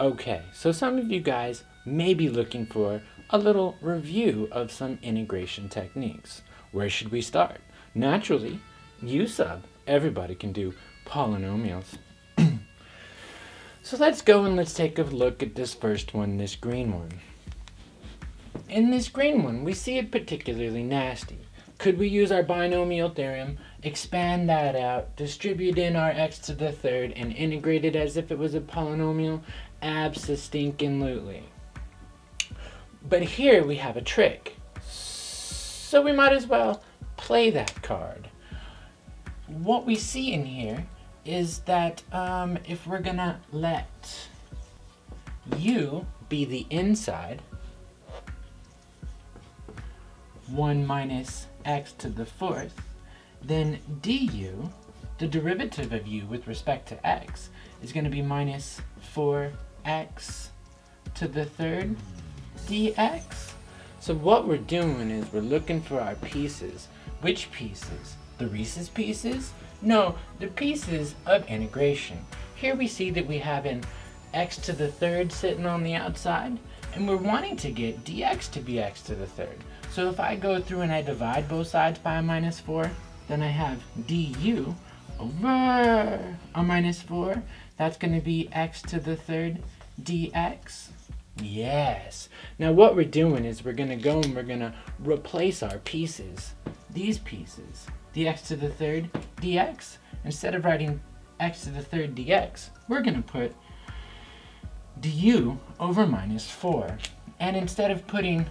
Okay, so some of you guys may be looking for a little review of some integration techniques. Where should we start? Naturally, U sub. Everybody can do polynomials. so let's go and let's take a look at this first one, this green one. In this green one, we see it particularly nasty. Could we use our binomial theorem, expand that out, distribute in our x to the third, and integrate it as if it was a polynomial? Abso-stinking-lutely. But here we have a trick. So we might as well play that card. What we see in here is that um, if we're gonna let u be the inside, 1 minus x to the fourth, then du, the derivative of u with respect to x, is going to be minus 4x to the third dx. So what we're doing is we're looking for our pieces. Which pieces? The Reese's pieces? No, the pieces of integration. Here we see that we have an x to the third sitting on the outside, and we're wanting to get dx to be x to the third. So if I go through and I divide both sides by a minus 4, then I have du over a minus 4. That's going to be x to the third dx. Yes. Now what we're doing is we're going to go and we're going to replace our pieces. These pieces. dx to the third dx. Instead of writing x to the third dx, we're going to put du over minus 4. And instead of putting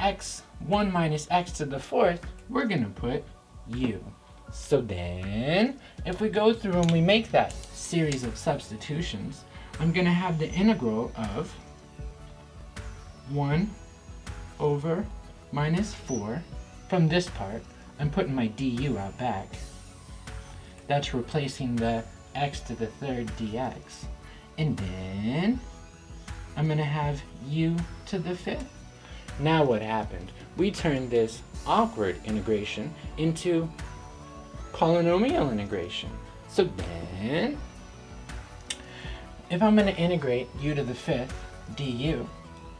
x 1 minus x to the fourth, we're going to put u. So then, if we go through and we make that series of substitutions, I'm going to have the integral of 1 over minus 4 from this part. I'm putting my du out back. That's replacing the x to the third dx. And then I'm going to have u to the fifth. Now what happened? We turned this awkward integration into polynomial integration. So then, if I'm going to integrate u to the fifth du,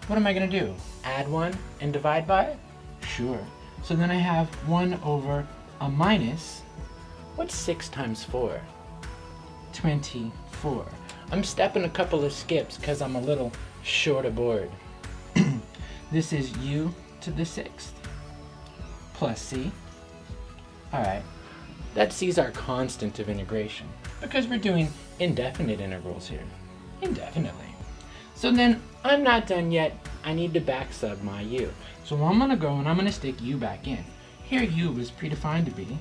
what am I going to do? Add 1 and divide by it? Sure. So then I have 1 over a minus, what's 6 times 4? 24. I'm stepping a couple of skips because I'm a little short aboard. This is u to the sixth plus c. Alright, that is our constant of integration because we're doing indefinite integrals here. Indefinitely. So then I'm not done yet. I need to back sub my u. So I'm to go and I'm to stick u back in. Here u was predefined to be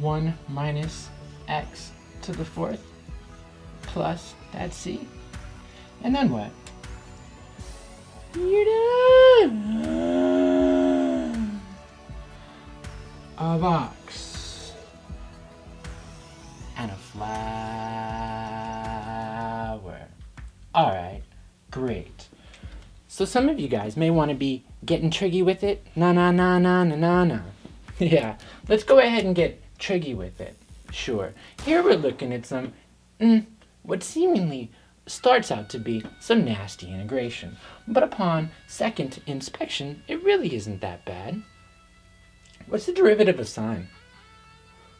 one minus x to the fourth plus that C. And then what? You're done! A box. And a flower. Alright, great. So some of you guys may want to be getting triggy with it. Na na na na na na na. yeah, let's go ahead and get triggy with it. Sure. Here we're looking at some mm, what seemingly starts out to be some nasty integration, but upon second inspection, it really isn't that bad. What's the derivative of sine?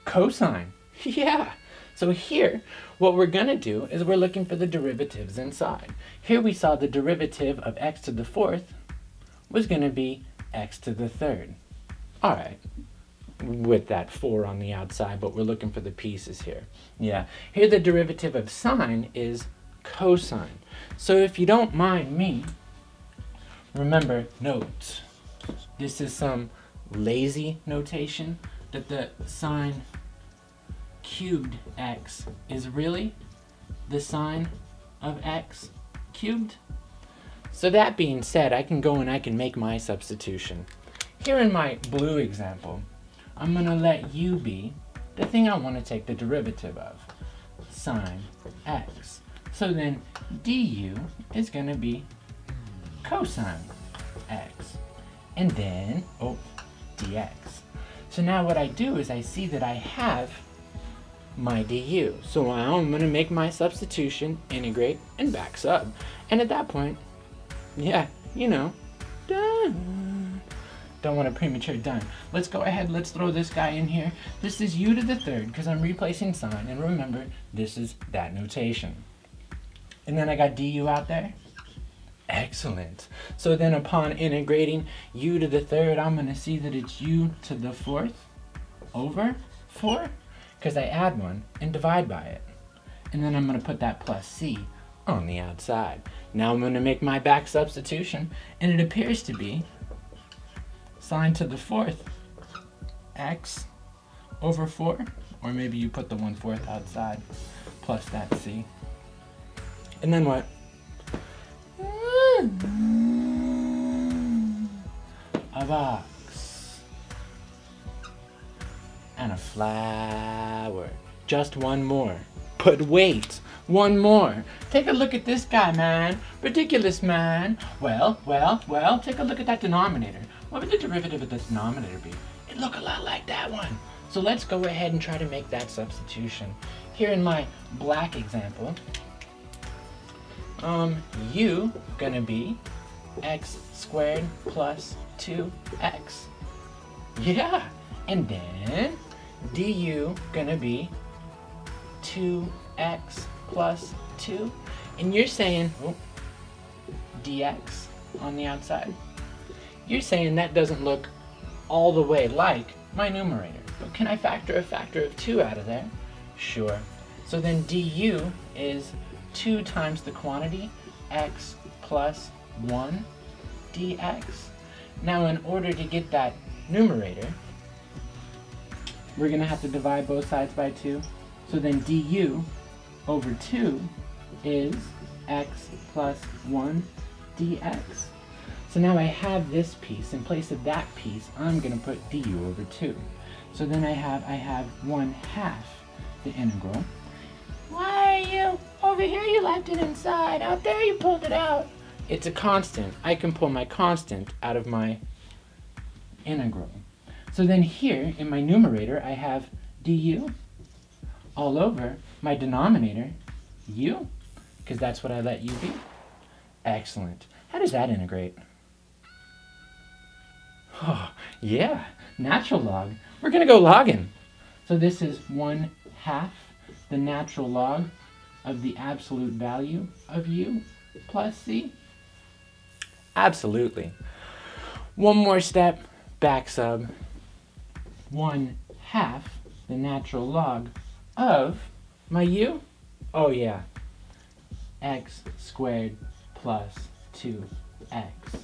Cosine. Yeah. So here, what we're going to do is we're looking for the derivatives inside. Here we saw the derivative of x to the fourth was going to be x to the third. All right with that 4 on the outside, but we're looking for the pieces here. Yeah, here the derivative of sine is cosine. So if you don't mind me, remember, note, this is some lazy notation, that the sine cubed x is really the sine of x cubed. So that being said, I can go and I can make my substitution. Here in my blue example, I'm going to let u be the thing I want to take the derivative of, sine x. So then du is going to be cosine x. And then, oh, dx. So now what I do is I see that I have my du. So now I'm going to make my substitution, integrate, and back sub. And at that point, yeah, you know, done. Don't want a premature done. Let's go ahead, let's throw this guy in here. This is u to the third because I'm replacing sine. And remember, this is that notation. And then I got du out there. Excellent. So then upon integrating u to the third, I'm going to see that it's u to the fourth over 4 because I add one and divide by it. And then I'm going to put that plus c on the outside. Now I'm going to make my back substitution, and it appears to be sine to the fourth x over 4, or maybe you put the one fourth outside, plus that c. And then what? A box. And a flower. Just one more. But wait, one more. Take a look at this guy, man. Ridiculous, man. Well, well, well, take a look at that denominator. What would the derivative of the denominator be? It look a lot like that one. So let's go ahead and try to make that substitution. Here in my black example, um, u gonna be x squared plus 2x. Yeah, and then du gonna be 2x plus 2. And you're saying, oh, dx on the outside. You're saying that doesn't look all the way like my numerator. But can I factor a factor of 2 out of there? Sure. So then du is 2 times the quantity, x plus 1 dx. Now in order to get that numerator, we're going to have to divide both sides by 2. So then du over 2 is x plus 1 dx. So now I have this piece. In place of that piece, I'm going to put du over 2. So then I have, I have 1 half the integral. Over here you left it inside. Out there you pulled it out. It's a constant. I can pull my constant out of my integral. So then here, in my numerator, I have du all over my denominator, u, because that's what I let u be. Excellent. How does that integrate? Oh, yeah, natural log. We're going to go logging. So this is 1 half the natural log of the absolute value of u plus c. Absolutely. One more step, back sub. 1 half the natural log of my u? Oh yeah, x squared plus 2x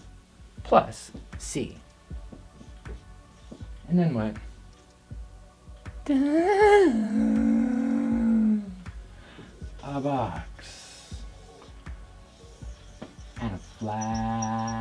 plus c. And then what? A box. And a flower.